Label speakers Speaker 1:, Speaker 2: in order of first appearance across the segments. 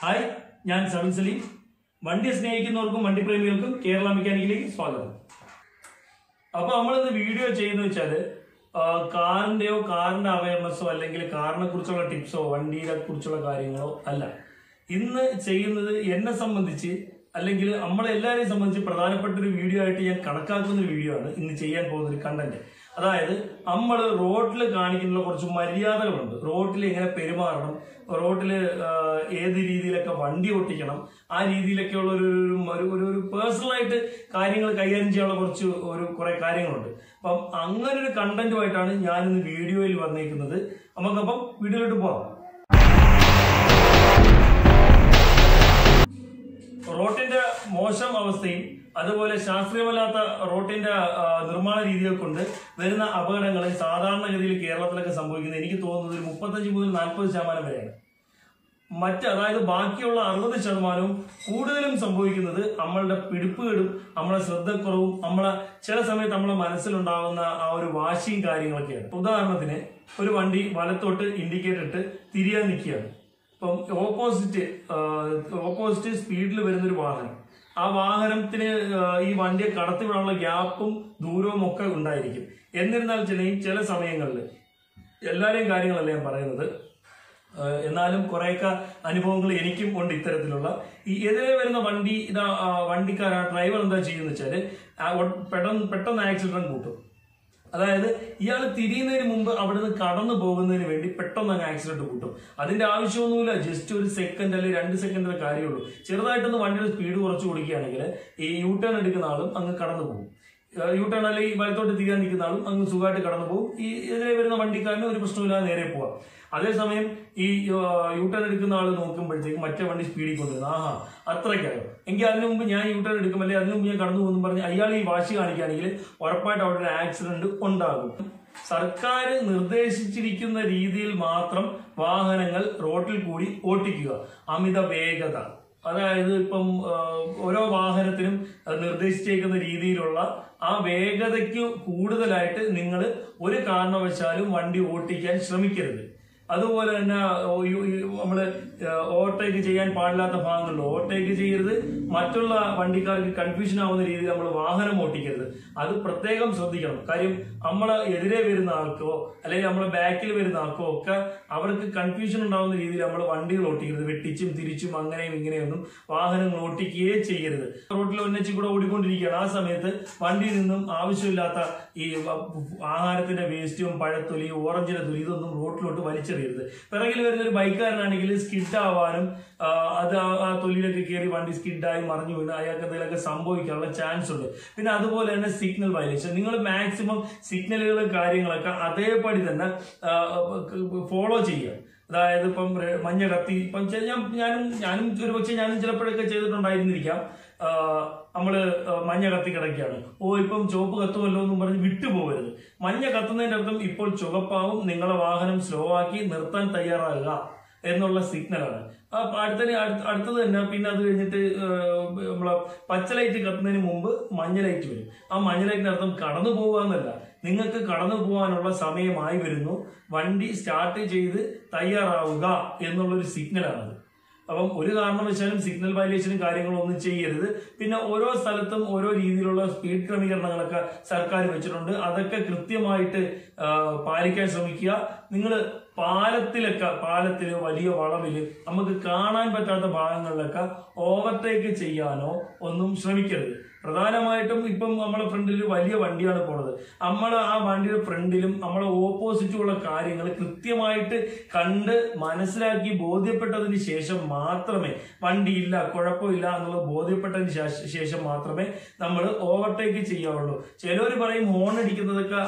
Speaker 1: Hi ഞാൻ സവിൻ സലീം. വണ്ടി സ്നേഹിക്കുന്നവർക്കും വണ്ടി പ്രേമികൾക്കും കേരള മെക്കാനിക്കിലേക്ക് സ്വാഗതം. അപ്പൊ നമ്മളിത് വീഡിയോ ചെയ്യുന്ന വെച്ചാൽ കാറിന്റെയോ കാറിന്റെ അവയർനെസ്സോ അല്ലെങ്കിൽ കാറിനെ കുറിച്ചുള്ള ടിപ്സോ വണ്ടിയെ കുറിച്ചുള്ള കാര്യങ്ങളോ അല്ല. ഇന്ന് ചെയ്യുന്നത് എന്നെ സംബന്ധിച്ച് അല്ലെങ്കിൽ നമ്മളെല്ലാവരെയും സംബന്ധിച്ച് പ്രധാനപ്പെട്ട ഒരു വീഡിയോ ആയിട്ട് ഞാൻ കണക്കാക്കുന്ന വീഡിയോ ആണ് ഇന്ന് ചെയ്യാൻ പോകുന്ന ഒരു കണ്ടന്റ് അതായത് നമ്മൾ റോഡിൽ കാണിക്കുന്ന കുറച്ച് മര്യാദകളുണ്ട്. റോഡിൽ എങ്ങനെ പെരുമാറണം റോഡിൽ ഏത് രീതിയിലൊക്കെ വണ്ടി ഓട്ടിക്കണം ആ രീതിയിലൊക്കെയുള്ള ഒരു ഒരു- ഒരു പേഴ്സണലായിട്ട് കാര്യങ്ങൾ കൈകാര്യം ചെയ്യാനുള്ള കുറച്ച് ഒരു കുറെ കാര്യങ്ങളുണ്ട്. അപ്പം അങ്ങനെ ഒരു കണ്ടന്റുമായിട്ടാണ് ഞാനിന്ന് വീഡിയോയിൽ വന്നിരിക്കുന്നത് നമുക്കപ്പം വീഡിയോയിലോട്ട് പോവാം റോട്ടിന്റെ മോശം അവസ്ഥയും അതുപോലെ ശാസ്ത്രീയമല്ലാത്ത റോട്ടിന്റെ നിർമ്മാണ രീതികൾ കൊണ്ട് വരുന്ന അപകടങ്ങൾ സാധാരണഗതിയിൽ കേരളത്തിലൊക്കെ സംഭവിക്കുന്നത് എനിക്ക് തോന്നുന്നത് ഒരു മുപ്പത്തഞ്ച് മുതൽ നാൽപ്പത് ശതമാനം വരെയാണ്. മറ്റ് അതായത് ബാക്കിയുള്ള അറുപത് ശതമാനവും കൂടുതലും സംഭവിക്കുന്നത് നമ്മളുടെ പിടിപ്പുകേടും നമ്മളെ ശ്രദ്ധക്കുറവും നമ്മളെ ചില സമയത്ത് നമ്മളെ മനസ്സിലുണ്ടാകുന്ന ആ ഒരു വാശിയും കാര്യങ്ങളൊക്കെയാണ്. ഉദാഹരണത്തിന് ഒരു വണ്ടി വലത്തോട്ട് ഇൻഡിക്കേറ്റർ ഇട്ട് തിരിയാൻ നിൽക്കുകയാണ്. ഇപ്പം ഓപ്പോസിറ്റ് ഓപ്പോസിറ്റ് സ്പീഡിൽ വരുന്ന ഒരു വാഹനം. ആ വാഹനത്തിന് ഈ വണ്ടിയെ കടത്തിവിടാനുള്ള ഗ്യാപ്പും ദൂരവും ഒക്കെ ഉണ്ടായിരിക്കും. എന്നിരുന്നാൽ ചില ചില സമയങ്ങളിൽ എല്ലാവരെയും കാര്യങ്ങളല്ല ഞാൻ പറയുന്നത്. എന്നാലും കുറേയൊക്കെ അനുഭവങ്ങൾ എനിക്കും ഉണ്ട് ഇത്തരത്തിലുള്ള. ഈ എതിരെ വരുന്ന വണ്ടി ഇതാ വണ്ടിക്കാർ ആ ഡ്രൈവർ എന്താ ചെയ്യുന്നത് വെച്ചാൽ പെട്ടെന്ന് പെട്ടെന്ന് ആക്സിഡന്റ് കൂട്ടും. അതായത് ഇയാൾ തിരിയുന്നതിന് മുമ്പ് അവിടുന്ന് കടന്നു പോകുന്നതിന് വേണ്ടി പെട്ടെന്ന് അങ്ങ് ആക്സിഡന്റ് കൂട്ടും. അതിന്റെ ആവശ്യമൊന്നുമില്ല ജസ്റ്റ് ഒരു സെക്കൻഡ് അല്ലെങ്കിൽ രണ്ട് സെക്കൻഡിലെ കാര്യമുള്ളൂ. ചെറുതായിട്ടൊന്ന് വണ്ടിയുടെ സ്പീഡ് കുറച്ച് കൊടുക്കുകയാണെങ്കിൽ ഈ യൂ ടേൺ എടുക്കുന്ന ആളും അങ്ങ് കടന്നു പോകും. യൂ അല്ലെങ്കിൽ ഈ വലത്തോട്ട് തിരിയാൻ നിൽക്കുന്ന ആളും അങ്ങ് സുഖമായിട്ട് കടന്നു പോകും. ഈ എതിരെ വരുന്ന വണ്ടിക്കാരന് ഒരു പ്രശ്നമില്ലാതെ നേരെ പോവാം. അതേസമയം ഈ യൂട്ടേൺ ടേൺ എടുക്കുന്ന ആൾ നോക്കുമ്പോഴത്തേക്ക് മറ്റേ വണ്ടി സ്പീഡിൽ കൊണ്ടുവരുന്നത് ആഹാ അത്രയ്ക്കായോ? എങ്കിൽ അതിനു മുമ്പ് ഞാൻ യൂട്ടേൺ ടേൺ എടുക്കും അല്ലെങ്കിൽ അതിനു മുമ്പ് ഞാൻ കടന്നു പോകുന്നു പറഞ്ഞ് അയാൾ ഈ വാശി കാണിക്കുകയാണെങ്കിൽ ഉറപ്പായിട്ട് അവിടെ ഒരു ആക്സിഡന്റ് ഉണ്ടാകും. സർക്കാർ നിർദ്ദേശിച്ചിരിക്കുന്ന രീതിയിൽ മാത്രം വാഹനങ്ങൾ റോഡിൽ കൂടി ഓട്ടിക്കുക. അമിത വേഗത. അതായത് ഇപ്പം ഓരോ വാഹനത്തിനും നിർദ്ദേശിച്ചേക്കുന്ന രീതിയിലുള്ള ആ വേഗതയ്ക്ക് കൂടുതലായിട്ട് നിങ്ങൾ ഒരു കാരണവശാലും വണ്ടി ഓട്ടിക്കാൻ ശ്രമിക്കരുത്. അതുപോലെ തന്നെ നമ്മൾ ഓവർടേക്ക് ചെയ്യാൻ പാടില്ലാത്ത ഭാഗങ്ങളിൽ ഓവർടേക്ക് ചെയ്യരുത്. മറ്റുള്ള വണ്ടിക്കാർക്ക് കൺഫ്യൂഷൻ ആവുന്ന രീതിയിൽ നമ്മൾ വാഹനം ഓട്ടിക്കരുത്. അത് പ്രത്യേകം ശ്രദ്ധിക്കണം. കാര്യം നമ്മളെ എതിരെ വരുന്ന ആൾക്കോ അല്ലെങ്കിൽ നമ്മളെ ബാക്കിൽ വരുന്ന ആൾക്കോ ഒക്കെ അവർക്ക് കൺഫ്യൂഷൻ ഉണ്ടാവുന്ന രീതിയിൽ നമ്മൾ വണ്ടികൾ ഓട്ടിക്കരുത്. വെട്ടിച്ചും തിരിച്ചും അങ്ങനെയും ഇങ്ങനെയൊന്നും വാഹനങ്ങൾ ഓട്ടിക്കുകയേ ചെയ്യരുത്. റോഡിൽ ഒന്നിച്ച് കൂടെ ഓടിക്കൊണ്ടിരിക്കുകയാണ്. ആ സമയത്ത് വണ്ടിയിൽ നിന്നും ആവശ്യമില്ലാത്ത ഈ ആഹാരത്തിന്റെ വേസ്റ്റും പഴത്തൊലി ഓറഞ്ചിന്റെ തൊലി ഇതൊന്നും റോഡിലോട്ട് വലിച്ചെറിയരുത് പിറകിൽ വരുന്ന ഒരു ബൈക്കുകാരനാണെങ്കിൽ സ്കിഡ് ആവാനും അത് ആ- തൊലിയിലൊക്കെ കയറി വണ്ടി സ്കിഡായി മറിഞ്ഞു വീണ് അയാൾക്ക് എന്തെങ്കിലുമൊക്കെ സംഭവിക്കാനുള്ള ചാൻസ് ഉണ്ട്. പിന്നെ അതുപോലെ തന്നെ സിഗ്നൽ വയലേഷൻ നിങ്ങൾ മാക്സിമം സിഗ്നലുകളും കാര്യങ്ങളൊക്കെ അതേപടി തന്നെ ഫോളോ ചെയ്യുക. അതായത് ഇപ്പം മഞ്ഞ കത്തി ഇപ്പം ഞാൻ ഞാനും ഞാനും ഒരു പക്ഷേ ഞാനും ചിലപ്പോഴൊക്കെ ചെയ്തിട്ടുണ്ടായിരുന്നിരിക്കാം. ആ, നമ്മൾ മഞ്ഞ കത്തി കിടക്കുകയാണ്. ഓ ഇപ്പം ചുവപ്പ് കത്തുമല്ലോ എന്നും പറഞ്ഞ് വിട്ടുപോകരുത്. മഞ്ഞ കത്തുന്നതിന്റെ അർത്ഥം ഇപ്പോൾ ചുവപ്പാവും നിങ്ങളെ വാഹനം സ്ലോ ആക്കി നിർത്താൻ തയ്യാറാകുക എന്നുള്ള സിഗ്നലാണ് ആ അടുത്തത് തന്നെ പിന്നെ അത് കഴിഞ്ഞിട്ട് നമ്മളെ പച്ച ലൈറ്റ് കത്തുന്നതിന് മുമ്പ് മഞ്ഞ ലൈറ്റ് വരും. ആ മഞ്ഞ ലൈറ്റിന്റെ അർത്ഥം കടന്നു പോകാന്നല്ല നിങ്ങൾക്ക് കടന്നു പോകാനുള്ള സമയമായി വരുന്നു. വണ്ടി സ്റ്റാർട്ട് ചെയ്ത് തയ്യാറാവുക എന്നുള്ളൊരു സിഗ്നലാണത് അപ്പം ഒരു കാരണവശാലും സിഗ്നൽ വയലേഷനും കാര്യങ്ങളും ഒന്നും ചെയ്യരുത്. പിന്നെ ഓരോ സ്ഥലത്തും ഓരോ രീതിയിലുള്ള സ്പീഡ് ക്രമീകരണങ്ങളൊക്കെ സർക്കാർ വെച്ചിട്ടുണ്ട്. അതൊക്കെ കൃത്യമായിട്ട് പാലിക്കാൻ ശ്രമിക്കുക. നിങ്ങൾ പാലത്തിലൊക്കെ പാലത്തിൽ വലിയ വളവിൽ നമുക്ക് കാണാൻ പറ്റാത്ത ഭാഗങ്ങളിലൊക്കെ ഓവർടേക്ക് ചെയ്യാനോ ഒന്നും ശ്രമിക്കരുത്. പ്രധാനമായിട്ടും ഇപ്പം നമ്മളെ ഫ്രണ്ടിൽ വലിയ വണ്ടിയാണ് പോണത്. നമ്മൾ ആ വണ്ടിയുടെ ഫ്രണ്ടിലും നമ്മളെ ഓപ്പോസിറ്റുള്ള കാര്യങ്ങൾ കൃത്യമായിട്ട് കണ്ട് മനസ്സിലാക്കി ബോധ്യപ്പെട്ടതിന് ശേഷം മാത്രമേ വണ്ടിയില്ല കുഴപ്പമില്ല എന്നുള്ളത് ബോധ്യപ്പെട്ടതിന് ശേഷം മാത്രമേ നമ്മൾ ഓവർടേക്ക് ചെയ്യാവുള്ളൂ. ചിലർ പറയും ഹോൺ അടിക്കുന്നതൊക്കെ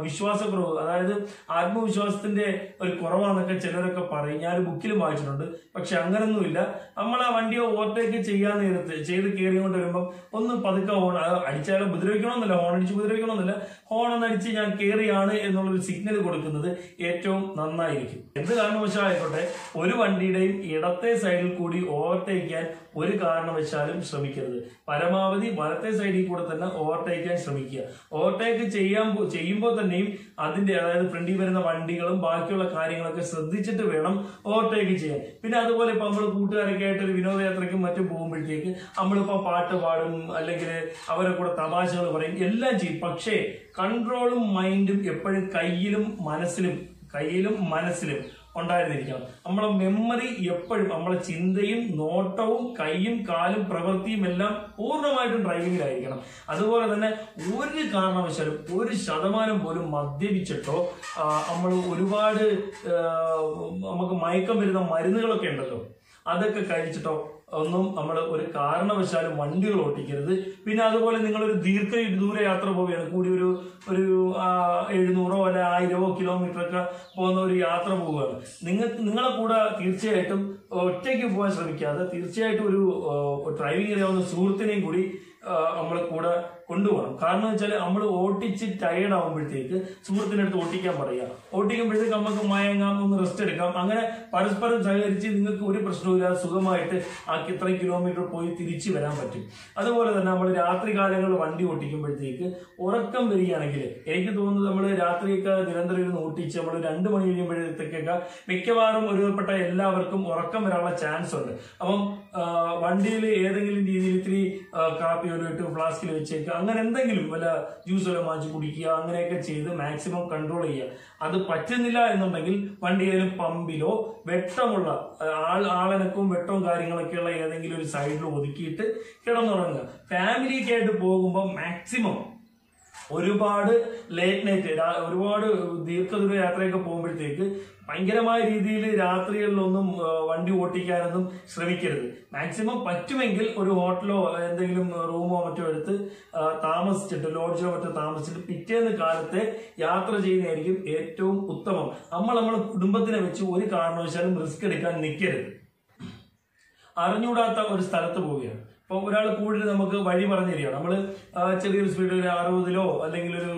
Speaker 1: വിശ്വാസക്കുറവ് അതായത് ആത്മവിശ്വാസത്തിന്റെ ഒരു കുറവാന്നൊക്കെ ചിലരൊക്കെ പറയും. ഞാൻ ബുക്കിലും വായിച്ചിട്ടുണ്ട്. പക്ഷെ അങ്ങനൊന്നുമില്ല. നമ്മൾ ആ വണ്ടിയെ ഓവർടേക്ക് ചെയ്യാൻ നേരത്ത് ചെയ്ത് കയറിക്കൊണ്ട് വരുമ്പം ഒന്ന് പതുക്കെ ഹോൺ അടിച്ചാലും ഉപദ്രവിക്കണമെന്നില്ല ഹോൺ അടിച്ച് ഉപദ്രവിക്കണമെന്നില്ല. ഹോൺ ഒന്ന് അടിച്ച് ഞാൻ കയറിയാണ് എന്നുള്ളൊരു സിഗ്നൽ കൊടുക്കുന്നത് ഏറ്റവും നന്നായിരിക്കും. എന്ത് കാരണവശാലായിക്കോട്ടെ ഒരു വണ്ടിയുടെയും ഇടത്തെ സൈഡിൽ കൂടി ഓവർടേക്ക് ചെയ്യാൻ ഒരു കാരണവശാലും ശ്രമിക്കരുത്. പരമാവധി വലത്തെ സൈഡിൽ കൂടെ തന്നെ ഓവർടേക്ക് ചെയ്യാൻ ശ്രമിക്കുക. ഓവർടേക്ക് ചെയ്യാൻ ചെയ്യുമ്പോൾ തന്നെയും അതിന്റെ അതായത് ഫ്രണ്ടിൽ വരുന്ന വണ്ടികളും ബാക്കിയുള്ള കാര്യങ്ങളൊക്കെ ശ്രദ്ധിച്ചിട്ട് വേണം ഓവർടേക്ക് ചെയ്യാൻ. പിന്നെ അതുപോലെ ഇപ്പൊ നമ്മൾ കൂട്ടുകാരൊക്കെ ആയിട്ട് ഒരു വിനോദയാത്രയ്ക്കും മറ്റും പോകുമ്പോഴത്തേക്ക് നമ്മളിപ്പോ പാട്ട് പാടും അല്ലെങ്കിൽ അവരെ കൂടെ തമാശകൾ പറയും എല്ലാം ചെയ്യും. പക്ഷേ കൺട്രോളും മൈൻഡും എപ്പോഴും കയ്യിലും മനസ്സിലും കയ്യിലും മനസ്സിലും ഉണ്ടായിരുന്നിരിക്കണം. നമ്മളെ മെമ്മറി എപ്പോഴും നമ്മളെ ചിന്തയും നോട്ടവും കൈയും കാലും പ്രവൃത്തിയും എല്ലാം പൂർണമായിട്ടും ഡ്രൈവിംഗിലായിരിക്കണം അതുപോലെ തന്നെ ഒരു കാരണവശാലും ഒരു ശതമാനം പോലും മദ്യപിച്ചിട്ടോ നമ്മൾ ഒരുപാട് നമുക്ക് മയക്കം വരുന്ന മരുന്നുകളൊക്കെ ഉണ്ടല്ലോ അതൊക്കെ കഴിച്ചിട്ടോ ഒന്നും നമ്മൾ ഒരു കാരണവശാലും വണ്ടികൾ ഓട്ടിക്കരുത്. പിന്നെ അതുപോലെ നിങ്ങളൊരു ദീർഘ ദൂര യാത്ര പോവുകയാണ്. കൂടി ഒരു ഒരു എഴുന്നൂറോ അല്ലെ ആയിരമോ കിലോമീറ്റർ ഒക്കെ പോകുന്ന ഒരു യാത്ര പോവുകയാണ്. നിങ്ങൾ നിങ്ങളെ കൂടെ തീർച്ചയായിട്ടും ഒറ്റയ്ക്ക് പോകാൻ ശ്രമിക്കാതെ തീർച്ചയായിട്ടും ഒരു ഡ്രൈവിംഗ് അറിയാവുന്ന സുഹൃത്തിനെയും കൂടി നമ്മൾ കൂടെ കൊണ്ടുപോകണം. കാരണം വെച്ചാൽ നമ്മൾ ഓട്ടിച്ച് ടയേർഡ് ആകുമ്പോഴത്തേക്ക് സുഹൃത്തിന്റെ അടുത്ത് ഓട്ടിക്കാൻ പറയുക. ഓട്ടിക്കുമ്പോഴത്തേക്ക് നമുക്ക് മയങ്ങാം ഒന്ന് റെസ്റ്റ് എടുക്കാം. അങ്ങനെ പരസ്പരം സഹകരിച്ച് നിങ്ങൾക്ക് ഒരു പ്രശ്നവുമില്ലാതെ സുഖമായിട്ട് ആ ഇത്രയും കിലോമീറ്റർ പോയി തിരിച്ചു വരാൻ പറ്റും. അതുപോലെ തന്നെ നമ്മൾ രാത്രി കാലങ്ങളിൽ വണ്ടി ഓട്ടിക്കുമ്പോഴത്തേക്ക് ഉറക്കം വരികയാണെങ്കിൽ എനിക്ക് തോന്നുന്നത് നമ്മൾ രാത്രിയൊക്കെ നിരന്തരം ഇരുന്ന് ഓട്ടിച്ച് നമ്മൾ രണ്ട് മണി കഴിയുമ്പോഴത്തേക്കൊക്കെ മിക്കവാറും ഒരുപെട്ട എല്ലാവർക്കും ഉറക്കം വരാനുള്ള ചാൻസ് ഉണ്ട്. അപ്പം വണ്ടിയിൽ ഏതെങ്കിലും രീതിയിൽ ഇത്തിരി കാപ്പി ഒരു ഫ്ലാസ്കിൽ വെച്ചേക്കുക അങ്ങനെ എന്തെങ്കിലും വല്ല ജ്യൂസ് വല്ല മാറ്റി കുടിക്കുക അങ്ങനെയൊക്കെ ചെയ്ത് മാക്സിമം കൺട്രോൾ ചെയ്യുക. അത് പറ്റുന്നില്ല എന്നുണ്ടെങ്കിൽ വണ്ടിയിലും പമ്പിലോ വെട്ടമുള്ള ആൾ ആളനക്കവും വെട്ടവും കാര്യങ്ങളൊക്കെയുള്ള ഏതെങ്കിലും ഒരു സൈഡിൽ ഒതുക്കിയിട്ട് കിടന്നുറങ്ങുക. ഫാമിലിയൊക്കെ പോകുമ്പോൾ മാക്സിമം ഒരുപാട് ലേറ്റ് നൈറ്റ് ഒരുപാട് ദീർഘദൂര യാത്രയൊക്കെ പോകുമ്പോഴത്തേക്ക് ഭയങ്കരമായ രീതിയിൽ രാത്രികളിലൊന്നും വണ്ടി ഓട്ടിക്കാനൊന്നും ശ്രമിക്കരുത്. മാക്സിമം പറ്റുമെങ്കിൽ ഒരു ഹോട്ടലോ എന്തെങ്കിലും റൂമോ മറ്റോ എടുത്ത് താമസിച്ചിട്ട് ലോഡ്ജോ മറ്റോ താമസിച്ചിട്ട് പിറ്റേന്ന് കാലത്തെ യാത്ര ചെയ്യുന്നതായിരിക്കും ഏറ്റവും ഉത്തമം. നമ്മൾ നമ്മുടെ കുടുംബത്തിനെ വെച്ച് ഒരു കാരണവശാലും റിസ്ക് എടുക്കാൻ നിൽക്കരുത് അറിഞ്ഞൂടാത്ത ഒരു സ്ഥലത്ത് പോവുകയാണ്. ഇപ്പൊ ഒരാൾ കൂടുതൽ നമുക്ക് വഴി പറഞ്ഞു തരികയാണ്. നമ്മൾ ചെറിയൊരു സ്പീഡിൽ ഒരു അറുപതിലോ അല്ലെങ്കിൽ ഒരു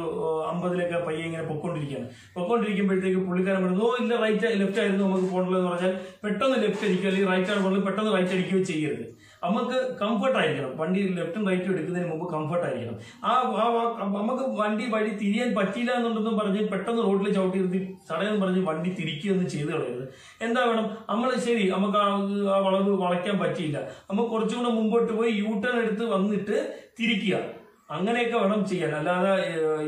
Speaker 1: അമ്പതിലൊക്കെ പയ്യെ ഇങ്ങനെ പൊക്കോണ്ടിരിക്കുകയാണ് പൊക്കോണ്ടിരിക്കുമ്പോഴത്തേക്ക് പുള്ളിക്കാരൻ പറഞ്ഞു ഇല്ല റൈറ്റ് ലെഫ്റ്റ് ആയിരുന്നു നമുക്ക് പോകണ്ടല്ലോ എന്ന് പറഞ്ഞാൽ പെട്ടെന്ന് ലെഫ്റ്റ് അടിക്കുക അല്ലെങ്കിൽ റൈറ്റ് ആണ് പറഞ്ഞാൽ പെട്ടെന്ന് റൈറ്റ് അടിക്കുകയോ ചെയ്യരുത്. നമുക്ക് കംഫർട്ട് ആയിരിക്കണം. വണ്ടി ലെഫ്റ്റും റൈറ്റും എടുക്കുന്നതിന് മുമ്പ് കംഫർട്ട് ആയിരിക്കണം. ആ നമുക്ക് വണ്ടി വഴി തിരിയാൻ പറ്റിയില്ല എന്നുണ്ടെന്നും പറഞ്ഞ് പെട്ടെന്ന് റോഡിൽ ചവിട്ടി നിർത്തി തടയെന്ന് പറഞ്ഞ് വണ്ടി എന്ന് ചെയ്ത് കളയരുത്. എന്താ വേണം? നമ്മൾ ശരി നമുക്ക് ആ വളവ് വളയ്ക്കാൻ പറ്റിയില്ല. നമുക്ക് കുറച്ചും കൂടെ മുമ്പോട്ട് പോയി യൂ ടേൺ എടുത്ത് വന്നിട്ട് തിരിക്കുക. അങ്ങനെയൊക്കെ വേണം ചെയ്യാൻ. അല്ലാതെ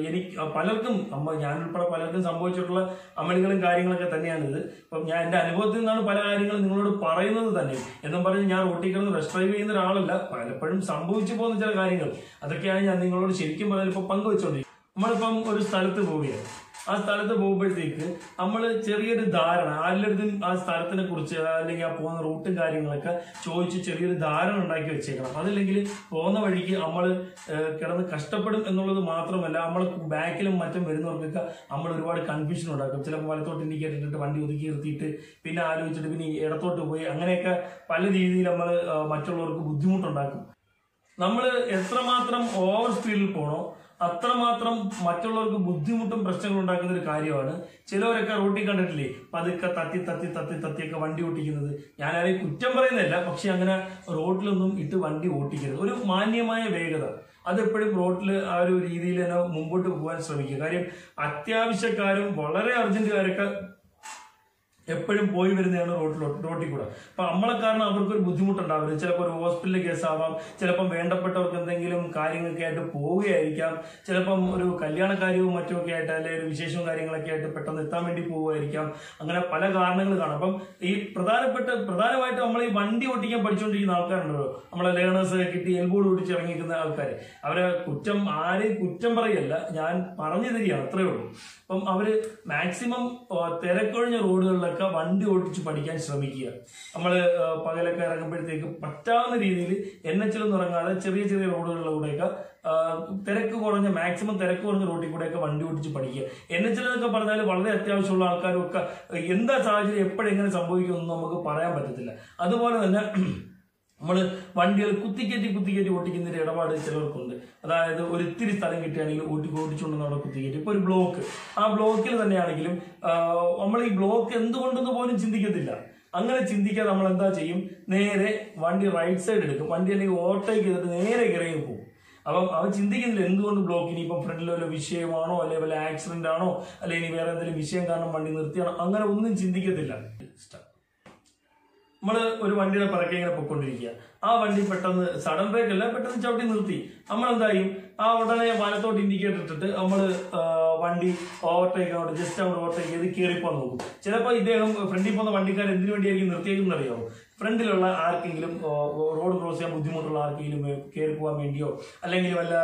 Speaker 1: എനിക്ക് പലർക്കും അമ്മ ഞാനുൾപ്പെടെ പലർക്കും സംഭവിച്ചിട്ടുള്ള അമളികളും കാര്യങ്ങളൊക്കെ തന്നെയാണിത്. ഇപ്പം ഞാൻ എന്റെ അനുഭവത്തിൽ നിന്നാണ് പല കാര്യങ്ങളും നിങ്ങളോട് പറയുന്നത് തന്നെ. എന്നും പറഞ്ഞ് ഞാൻ ഓട്ടിക്കുന്നത് റെസ്റ്റ് ഡ്രൈവ് ചെയ്യുന്ന ഒരാളല്ല. പലപ്പോഴും സംഭവിച്ചു പോകുന്ന ചില കാര്യങ്ങൾ. അതൊക്കെയാണ് ഞാൻ നിങ്ങളോട് ശരിക്കും പറഞ്ഞാൽ ഇപ്പോൾ പങ്കുവെച്ചോണ്ടിരിക്കുന്നത്. നമ്മളിപ്പം ഒരു സ്ഥലത്ത് പോവുകയാണ്. ആ സ്ഥലത്ത് പോകുമ്പോഴത്തേക്ക് നമ്മൾ ചെറിയൊരു ധാരണ ആരുടെടുത്തും ആ സ്ഥലത്തിനെ കുറിച്ച് അല്ലെങ്കിൽ ആ പോകുന്ന റൂട്ടും കാര്യങ്ങളൊക്കെ ചോദിച്ച് ചെറിയൊരു ധാരണ ഉണ്ടാക്കി വെച്ചേക്കണം. അതല്ലെങ്കിൽ പോകുന്ന വഴിക്ക് നമ്മൾ കിടന്ന് കഷ്ടപ്പെടും എന്നുള്ളത് മാത്രമല്ല നമ്മൾ ബാക്കിലും മറ്റും വരുന്നവർക്കൊക്കെ നമ്മൾ ഒരുപാട് കൺഫ്യൂഷൻ ഉണ്ടാക്കും. ചിലപ്പോൾ വലത്തോട്ട് ഇൻഡിക്കേറ്റർ വണ്ടി ഒതുക്കി നിർത്തിയിട്ട് പിന്നെ ആലോചിച്ചിട്ട് പിന്നെ ഇടത്തോട്ട് പോയി അങ്ങനെയൊക്കെ പല രീതിയിൽ നമ്മൾ മറ്റുള്ളവർക്ക് ബുദ്ധിമുട്ടുണ്ടാക്കും. നമ്മൾ എത്രമാത്രം ഓവർ സ്പീഡിൽ പോണോ അത്രമാത്രം മറ്റുള്ളവർക്ക് ബുദ്ധിമുട്ടും പ്രശ്നങ്ങളും ഉണ്ടാക്കുന്ന ഒരു കാര്യമാണ്. ചിലവരൊക്കെ റോട്ടിൽ കണ്ടിട്ടില്ലേ? പതുക്കെ തത്തി തത്തി തത്തി തത്തിയൊക്കെ വണ്ടി ഓട്ടിക്കുന്നത്. ഞാൻ ആരെയും കുറ്റം പറയുന്നില്ല പക്ഷെ അങ്ങനെ റോട്ടിലൊന്നും ഇട്ട് വണ്ടി ഓട്ടിക്കരുത്. ഒരു മാന്യമായ വേഗത. അതെപ്പോഴും റോട്ടിൽ ആ ഒരു രീതിയിൽ തന്നെ മുമ്പോട്ട് പോകാൻ ശ്രമിക്കുക. കാര്യം അത്യാവശ്യക്കാരും വളരെ അർജന്റുകാരൊക്കെ എപ്പോഴും പോയി വരുന്നതാണ് റോഡിൽ റോട്ടിൽ കൂടെ. അപ്പൊ നമ്മളെ കാരണം അവർക്കൊരു ബുദ്ധിമുട്ടുണ്ടാവരുത്. ചിലപ്പോൾ ഒരു ഹോസ്പിറ്റലിലെ കേസാവാം. ചിലപ്പം വേണ്ടപ്പെട്ടവർക്ക് എന്തെങ്കിലും കാര്യങ്ങളൊക്കെ ആയിട്ട് പോവുകയായിരിക്കാം. ചിലപ്പം ഒരു കല്യാണ കാര്യവും മറ്റുമൊക്കെ ആയിട്ട് അല്ലെങ്കിൽ ഒരു വിശേഷവും കാര്യങ്ങളൊക്കെ ആയിട്ട് പെട്ടെന്ന് എത്താൻ വേണ്ടി പോവുമായിരിക്കാം അങ്ങനെ പല കാരണങ്ങൾ കാണും. അപ്പം ഈ പ്രധാനപ്പെട്ട പ്രധാനമായിട്ട് നമ്മൾ ഈ വണ്ടി ഓട്ടിക്കാൻ പഠിച്ചുകൊണ്ടിരിക്കുന്ന ആൾക്കാരുണ്ടല്ലോ. നമ്മളെ ലേണേഴ്സ് കിട്ടി എൽബോർഡ് ഓടിച്ച് ഇറങ്ങിയിരിക്കുന്ന ആൾക്കാർ അവരെ കുറ്റം ആരെയും കുറ്റം പറയല്ല. ഞാൻ പറഞ്ഞു തരികയാണ്. അത്രയേ ഉള്ളൂ. അപ്പം അവർ മാക്സിമം തിരക്കൊഴിഞ്ഞ റോഡുകളിലൊക്കെ വണ്ടി ഓടിച്ച് പഠിക്കാൻ ശ്രമിക്കുക. നമ്മൾ പകലൊക്കെ ഇറങ്ങുമ്പോഴത്തേക്ക് പറ്റാവുന്ന രീതിയിൽ എൻ എച്ചിലൊന്നും ഇറങ്ങാതെ ചെറിയ ചെറിയ റോഡുകളിലൂടെയൊക്കെ തിരക്ക് കുറഞ്ഞ മാക്സിമം തിരക്ക് കുറഞ്ഞ റോഡിൽ കൂടെയൊക്കെ വണ്ടി ഓടിച്ച് പഠിക്കുക. എൻ എച്ചിലെന്നൊക്കെ പറഞ്ഞാൽ വളരെ അത്യാവശ്യമുള്ള ആൾക്കാരൊക്കെ എന്താ സാഹചര്യം എപ്പോഴെങ്ങനെ സംഭവിക്കുമെന്ന് നമുക്ക് പറയാൻ പറ്റത്തില്ല. അതുപോലെ തന്നെ നമ്മൾ വണ്ടികൾ കുത്തിക്കയറ്റി കുത്തിക്കയറ്റി ഓട്ടിക്കുന്ന ഒരു ഇടപാട് ചിലർക്കുണ്ട്. അതായത് ഒരിത്തിരി സ്ഥലം കിട്ടുകയാണെങ്കിൽ ഓട്ടി ഓടിച്ചുകൊണ്ട് അവിടെ കുത്തിക്കയറ്റി. ഇപ്പൊ ഒരു ബ്ലോക്ക്. ആ ബ്ലോക്കിൽ തന്നെയാണെങ്കിലും നമ്മൾ ഈ ബ്ലോക്ക് എന്തുകൊണ്ടെന്ന് പോലും ചിന്തിക്കത്തില്ല. അങ്ങനെ ചിന്തിക്കാതെ നമ്മൾ എന്താ ചെയ്യും? നേരെ വണ്ടി റൈറ്റ് സൈഡ് എടുക്കും. വണ്ടി അല്ലെങ്കിൽ ഓവർടേക്ക് ചെയ്തിട്ട് നേരെ ഇറങ്ങി പോകും. അപ്പം അവൻ ചിന്തിക്കുന്നില്ല എന്തുകൊണ്ട് ബ്ലോക്ക് ഇനി ഇപ്പം ഫ്രണ്ടിൽ വല്ല വിഷയമാണോ അല്ലെങ്കിൽ വല്ല ആക്സിഡന്റ് ആണോ അല്ലെങ്കിൽ ഇനി വേറെ എന്തെങ്കിലും വിഷയം കാരണം വണ്ടി നിർത്തിയാണോ? അങ്ങനെ ഒന്നും ചിന്തിക്കത്തില്ല. നമ്മൾ ഒരു വണ്ടിയുടെ പിറക്കെ ഇങ്ങനെ പൊയ്ക്കൊണ്ടിരിക്കുക. ആ വണ്ടി പെട്ടെന്ന് സഡൻ ബ്രേക്ക് അല്ല പെട്ടെന്ന് ചവിട്ടി നിർത്തി. നമ്മൾ എന്തായും ആ ഉടനെ വലത്തോട്ട് ഇൻഡിക്കേറ്റർ ഇട്ടിട്ട് നമ്മൾ വണ്ടി ഓവർടേക്ക് അങ്ങോട്ട് ജസ്റ്റ് അങ്ങോട്ട് ഓവർടേക്ക് ചെയ്ത് കയറിപ്പോകാൻ നോക്കും. ചിലപ്പോൾ ഇദ്ദേഹം ഫ്രണ്ടിൽ പോകുന്ന വണ്ടിക്കാർ എന്തിനു വേണ്ടിയായിരിക്കും നിർത്തിയേക്കും അറിയാമോ ഫ്രണ്ടിലുള്ള ആർക്കെങ്കിലും റോഡ് ക്രോസ് ചെയ്യാൻ ബുദ്ധിമുട്ടുള്ള ആർക്കെങ്കിലും കയറി പോകാൻ വേണ്ടിയോ അല്ലെങ്കിൽ വല്ല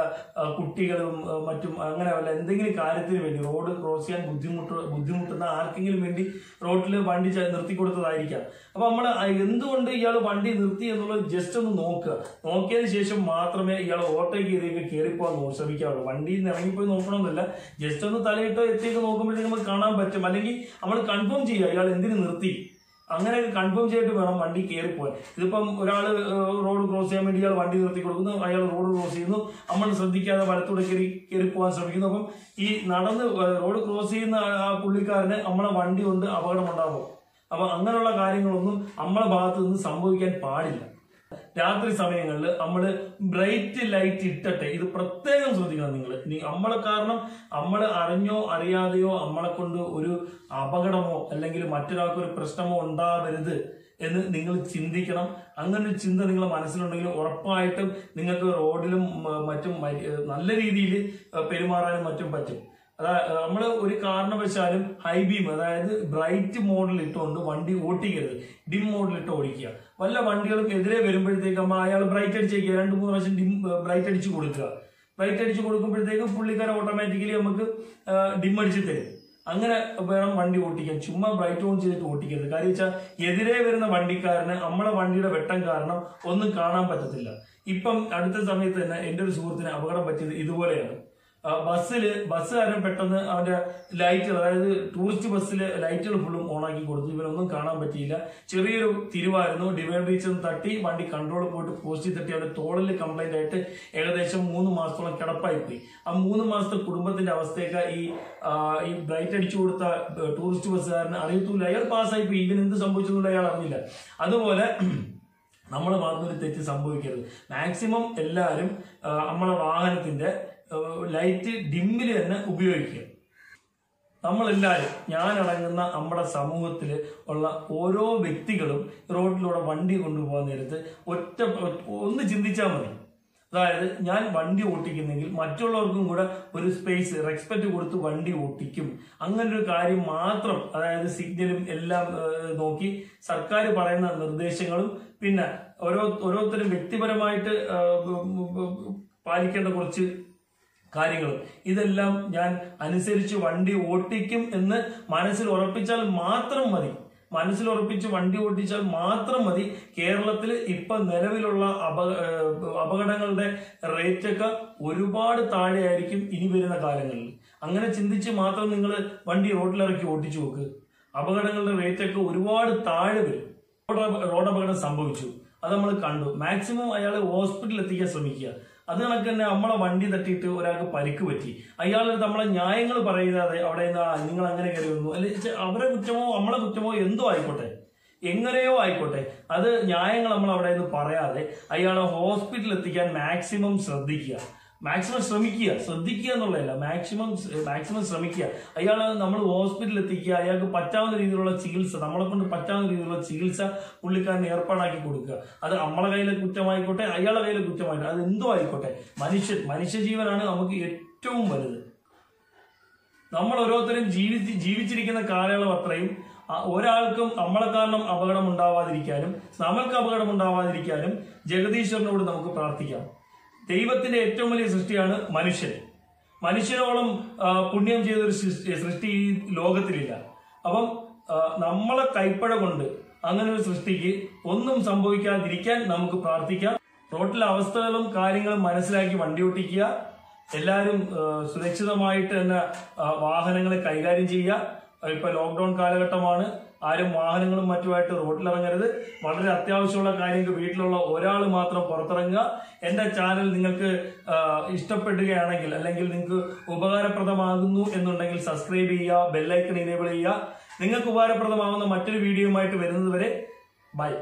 Speaker 1: കുട്ടികളും മറ്റും അങ്ങനെ വല്ല എന്തെങ്കിലും കാര്യത്തിന് വേണ്ടി റോഡ് ക്രോസ് ചെയ്യാൻ ബുദ്ധിമുട്ട് ബുദ്ധിമുട്ടുന്ന ആർക്കെങ്കിലും വേണ്ടി റോഡിൽ വണ്ടി നിർത്തി കൊടുത്തതായിരിക്കാം. അപ്പൊ നമ്മൾ എന്തുകൊണ്ട് ഇയാൾ വണ്ടി നിർത്തി എന്നുള്ളത് ജസ്റ്റ് ഒന്ന് നോക്കുക. നോക്കിയതിന് ശേഷം മാത്രമേ ഇയാൾ ഓട്ടോ കയറിയൊക്കെ കയറിപ്പോകാൻ ശ്രമിക്കാവുള്ളൂ. വണ്ടിയിൽ നിന്ന് ഇറങ്ങിപ്പോയി നോക്കണമെന്നില്ല. ജസ്റ്റ് ഒന്ന് തലയിട്ടോ എത്തിയൊക്കെ നോക്കുമ്പോഴത്തേക്ക് നമുക്ക് കാണാൻ പറ്റും. അല്ലെങ്കിൽ നമ്മൾ കൺഫേം ചെയ്യുക ഇയാൾ എന്തിനു നിർത്തി? അങ്ങനെ കൺഫേം ചെയ്തിട്ട് വേണം വണ്ടി കയറിപ്പോയാൽ ഇതിപ്പം ഒരാൾ റോഡ് ക്രോസ് ചെയ്യാൻ വേണ്ടി ഇയാൾ വണ്ടി നിർത്തി കൊടുക്കുന്നു അയാൾ റോഡ് ക്രോസ് ചെയ്യുന്നു. നമ്മൾ ശ്രദ്ധിക്കാതെ വലത്തൂടെ കയറി കയറി പോകാൻ ശ്രമിക്കുന്നു. അപ്പം ഈ നടന്ന് റോഡ് ക്രോസ് ചെയ്യുന്ന ആ- പുള്ളിക്കാരന് നമ്മളെ വണ്ടി കൊണ്ട് അപകടം ഉണ്ടാകും അപ്പൊ അങ്ങനെയുള്ള കാര്യങ്ങളൊന്നും നമ്മളെ ഭാഗത്ത് നിന്ന് സംഭവിക്കാൻ പാടില്ല. രാത്രി സമയങ്ങളിൽ നമ്മൾ ബ്രൈറ്റ് ലൈറ്റ് ഇട്ടട്ടെ. ഇത് പ്രത്യേകം ശ്രദ്ധിക്കണം നിങ്ങൾ നമ്മളെ കാരണം നമ്മൾ അറിഞ്ഞോ അറിയാതെയോ നമ്മളെ കൊണ്ട് ഒരു അപകടമോ അല്ലെങ്കിൽ മറ്റൊരാൾക്ക് ഒരു പ്രശ്നമോ ഉണ്ടാവരുത് എന്ന് നിങ്ങൾ ചിന്തിക്കണം. അങ്ങനെ ഒരു ചിന്ത നിങ്ങളുടെ മനസ്സിലുണ്ടെങ്കിൽ ഉറപ്പായിട്ടും നിങ്ങൾക്ക് റോഡിലും മറ്റും നല്ല രീതിയിൽ പെരുമാറാനും മറ്റും പറ്റും. നമ്മൾ ഒരു കാരണവശാലും ഹൈ ബീം അതായത് ബ്രൈറ്റ് മോഡിൽ ഇട്ടുകൊണ്ട് വണ്ടി ഓട്ടിക്കരുത് ഡിം മോഡിൽ ഇട്ട് ഓടിക്കുക. വല്ല വണ്ടികൾക്ക് എതിരെ വരുമ്പോഴത്തേക്ക് അയാൾ ബ്രൈറ്റ് അടിച്ചേക്കുക. രണ്ട് മൂന്ന് പ്രാവശ്യം ഡിം ബ്രൈറ്റ് അടിച്ചു കൊടുക്കുക. ബ്രൈറ്റ് അടിച്ചു കൊടുക്കുമ്പോഴത്തേക്കും പുള്ളിക്കാരൻ ഓട്ടോമാറ്റിക്കലി നമുക്ക് ഡിം അടിച്ച് തരും. അങ്ങനെ വേണം വണ്ടി ഓട്ടിക്കാൻ ചുമ്മാ ബ്രൈറ്റ് ഓൺ ചെയ്തിട്ട് ഓട്ടിക്കരുത് കാര്യം വെച്ചാൽ എതിരെ വരുന്ന വണ്ടിക്കാരന് നമ്മളെ വണ്ടിയുടെ വെട്ടം കാരണം ഒന്നും കാണാൻ പറ്റത്തില്ല. ഇപ്പം അടുത്ത സമയത്ത് തന്നെ എന്റെ ഒരു സുഹൃത്തിന് അപകടം പറ്റിയത് ഇതുപോലെയാണ്. ബസ്സിൽ ബസ്സുകാരൻ പെട്ടെന്ന് അവന്റെ ലൈറ്റുകൾ അതായത് ടൂറിസ്റ്റ് ബസ്സിൽ ലൈറ്റുകൾ ഫുള്ളും ഓണാക്കി കൊടുത്തു. ഇവരൊന്നും കാണാൻ പറ്റിയില്ല. ചെറിയൊരു തിരിവായിരുന്നു. ഡിവൈഡ് റീച്ച് തട്ടി വണ്ടി കൺട്രോൾ പോയിട്ട് പോസ്റ്റിൽ തട്ടി. അവന്റെ തോളിൽ കംപ്ലൈന്റ് ആയിട്ട് ഏകദേശം മൂന്ന് മാസത്തോളം കിടപ്പായി പോയി ആ മൂന്ന് മാസത്തെ കുടുംബത്തിന്റെ അവസ്ഥയൊക്കെ ഈ ഈ ബ്രൈറ്റ് അടിച്ചു കൊടുത്ത ടൂറിസ്റ്റ് ബസ്സുകാരന് അറിയത്തില്ല അയാൾ പാസ്സായി പോയി ഇവൻ എന്ത് സംഭവിച്ചെന്നുള്ള അയാൾ അറിഞ്ഞില്ല. അതുപോലെ നമ്മളെ ഭാഗത്തൊരു തെറ്റ് സംഭവിക്കരുത്. മാക്സിമം എല്ലാവരും നമ്മളെ വാഹനത്തിന്റെ ലൈറ്റ് ഡിമ്മിൽ തന്നെ ഉപയോഗിക്കുക നമ്മളെല്ലാവരും ഞാനടങ്ങുന്ന നമ്മുടെ സമൂഹത്തിൽ ഉള്ള ഓരോ വ്യക്തികളും റോഡിലൂടെ വണ്ടി കൊണ്ടുപോകാൻ നേരത്ത് ഒറ്റ ഒന്ന് ചിന്തിച്ചാൽ മതി. അതായത് ഞാൻ വണ്ടി ഓട്ടിക്കുന്നെങ്കിൽ മറ്റുള്ളവർക്കും കൂടെ ഒരു സ്പേസ് റെസ്പെക്ട് കൊടുത്ത് വണ്ടി ഓട്ടിക്കും. അങ്ങനൊരു കാര്യം മാത്രം അതായത് സിഗ്നലും എല്ലാം നോക്കി സർക്കാർ പറയുന്ന നിർദ്ദേശങ്ങളും പിന്നെ ഓരോ ഓരോരുത്തരും വ്യക്തിപരമായിട്ട് പാലിക്കേണ്ട കുറച്ച് കാര്യങ്ങളും. ഇതെല്ലാം ഞാൻ അനുസരിച്ച് വണ്ടി ഓട്ടിക്കും എന്ന് മനസ്സിൽ ഉറപ്പിച്ചാൽ മാത്രം മതി. മനസ്സിൽ ഉറപ്പിച്ച് വണ്ടി ഓടിച്ചാൽ മാത്രം മതി. കേരളത്തിൽ ഇപ്പൊ നിലവിലുള്ള അപകടങ്ങളുടെ റേറ്റൊക്കെ ഒരുപാട് താഴെയായിരിക്കും ഇനി വരുന്ന കാലങ്ങളിൽ. അങ്ങനെ ചിന്തിച്ച് മാത്രം നിങ്ങൾ വണ്ടി റോഡിലിറക്കി ഓടിച്ചു നോക്ക്. അപകടങ്ങളുടെ റേറ്റൊക്കെ ഒരുപാട് താഴെ വരും. റോഡ് അപകടം സംഭവിച്ചു. അത് നമ്മൾ കണ്ടു. മാക്സിമം അയാളെ ഹോസ്പിറ്റലിൽ എത്തിക്കാൻ ശ്രമിക്കുക. അത് കണക്ക് തന്നെ നമ്മളെ വണ്ടി തട്ടിയിട്ട് ഒരാൾക്ക് പരിക്ക് പറ്റി. അയാൾ നമ്മളെ ന്യായങ്ങൾ പറയാതെ അവിടെ നിന്ന്, നിങ്ങൾ അങ്ങനെ കയറി വന്നു. അല്ലെങ്കിൽ അവരെ കുറ്റമോ നമ്മളെ കുറ്റമോ എന്തോ ആയിക്കോട്ടെ. എങ്ങനെയോ ആയിക്കോട്ടെ. അത് ന്യായങ്ങൾ നമ്മൾ അവിടെ നിന്ന് പറയാതെ അയാളെ ഹോസ്പിറ്റലിൽ എത്തിക്കാൻ മാക്സിമം ശ്രദ്ധിക്കുക. മാക്സിമം ശ്രമിക്കുക. ശ്രദ്ധിക്കുക എന്നുള്ളതല്ല. മാക്സിമം മാക്സിമം ശ്രമിക്കുക. അയാൾ നമ്മൾ ഹോസ്പിറ്റലിൽ എത്തിക്കുക. അയാൾക്ക് പറ്റാവുന്ന രീതിയിലുള്ള ചികിത്സ നമ്മളെ കൊണ്ട് പറ്റാവുന്ന രീതിയിലുള്ള ചികിത്സ പുള്ളിക്കാരന് ഏർപ്പാടാക്കി കൊടുക്കുക. അത് നമ്മളെ കയ്യിലെ കുറ്റമായിക്കോട്ടെ അയാളുടെ കയ്യിലെ കുറ്റമായിക്കോട്ടെ. അത് എന്തോ ആയിക്കോട്ടെ മനുഷ്യൻ മനുഷ്യജീവനാണ് നമുക്ക് ഏറ്റവും വലുത്. നമ്മൾ ഓരോരുത്തരും ജീവിച്ച് ജീവിച്ചിരിക്കുന്ന കാലയളവ് അത്രയും ഒരാൾക്കും നമ്മളെ കാരണം അപകടം ഉണ്ടാവാതിരിക്കാനും നമുക്ക് അപകടം ഉണ്ടാവാതിരിക്കാനും ജഗദീശ്വരനോട് നമുക്ക് പ്രാർത്ഥിക്കാം. ദൈവത്തിന്റെ ഏറ്റവും വലിയ സൃഷ്ടിയാണ് മനുഷ്യൻ. മനുഷ്യനോളം പുണ്യം ചെയ്തൊരു സൃഷ്ടി ഈ ലോകത്തിലില്ല. അപ്പം നമ്മളെ കൈപ്പഴ കൊണ്ട് അങ്ങനെ ഒരു സൃഷ്ടിക്ക് ഒന്നും സംഭവിക്കാതിരിക്കാൻ നമുക്ക് പ്രാർത്ഥിക്കാം. റോട്ടിലെ അവസ്ഥകളും കാര്യങ്ങളും മനസ്സിലാക്കി വണ്ടി ഓട്ടിക്കുക. എല്ലാവരും സുരക്ഷിതമായിട്ട് തന്നെ വാഹനങ്ങളെ കൈകാര്യം ചെയ്യുക. ഇപ്പൊ ലോക്ക്ഡൌൺ കാലഘട്ടമാണ്. ആരും വാഹനങ്ങളും മറ്റുമായിട്ട് റോഡിലിറങ്ങരുത് വളരെ അത്യാവശ്യമുള്ള കാര്യങ്ങൾ വീട്ടിലുള്ള ഒരാൾ മാത്രം പുറത്തിറങ്ങുക. എന്റെ ചാനൽ നിങ്ങൾക്ക് ഇഷ്ടപ്പെടുകയാണെങ്കിൽ അല്ലെങ്കിൽ നിങ്ങൾക്ക് ഉപകാരപ്രദമാകുന്നു എന്നുണ്ടെങ്കിൽ സബ്സ്ക്രൈബ് ചെയ്യുക ബെല്ലൈക്കൺ ഇനേബിൾ ചെയ്യുക. നിങ്ങൾക്ക് ഉപകാരപ്രദമാകുന്ന മറ്റൊരു വീഡിയോയുമായിട്ട് വരുന്നത് വരെ ബൈ